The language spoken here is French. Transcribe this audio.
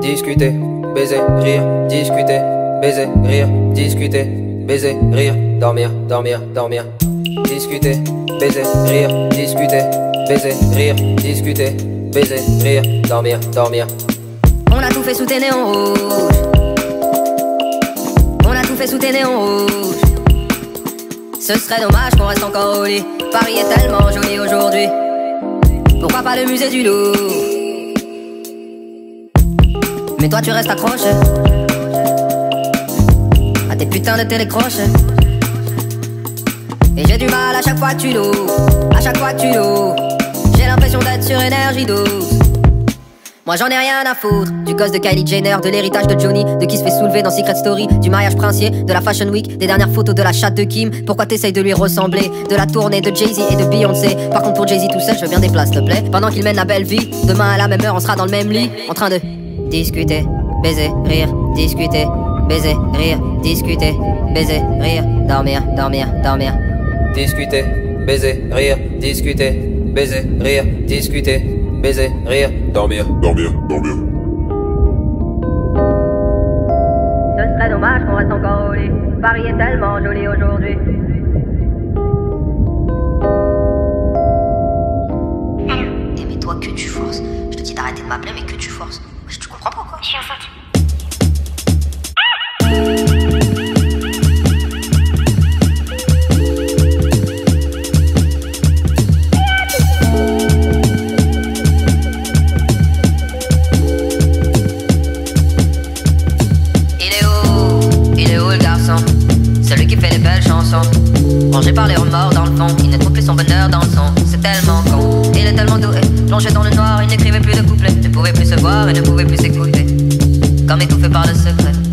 discuter, baiser, rire, discuter, baiser, rire, discuter, baiser, rire, dormir, dormir, dormir, discuter, baiser, rire, discuter, baiser, rire, discuter, baiser, rire, dormir, dormir. On a tout fait sous tes néons rouges. On a tout fait sous tes néons rouges. Ce serait dommage qu'on reste encore au lit. Paris est tellement joli aujourd'hui. Pourquoi pas le musée du Louvre? Mais toi tu restes accroché à tes putains de télécroches. Et j'ai du mal à chaque fois que tu l'ouvres, à chaque fois que tu l'ouvres. J'ai l'impression d'être sur énergie douce. Moi j'en ai rien à foutre Du gosse de Kylie Jenner, de l'héritage de Johnny De qui se fait soulever dans Secret Story Du mariage princier, de la Fashion Week Des dernières photos de la chatte de Kim Pourquoi t'essayes de lui ressembler? De la tournée de Jay-Z et de Beyoncé Par contre pour Jay-Z tout seul je veux bien des places s'il te plaît Pendant qu'il mène la belle vie Demain à la même heure on sera dans le même lit En train de discuter, baiser, rire, discuter Baiser, rire, discuter Baiser, rire, dormir, dormir, dormir Discuter, baiser, rire, discuter, baiser, rire, discuter, baiser, rire, dormir. Dormir, dormir. Ce serait dommage qu'on reste encore au lit Paris est tellement joli aujourd'hui Eh mais toi que tu forces Je te dis d'arrêter de m'appeler mais que tu forces Je tu comprends pas quoi Je suis en faute Il est où? Il est où le garçon? Celui qui fait les belles chansons. Rangé par les remords dans le fond. Il ne trouve plus son bonheur dans le son C'est tellement tellement Plongé dans le noir Il n'écrivait plus de couplets Ne pouvait plus se voir et ne pouvait plus s'écouter. Comme étouffé par le secret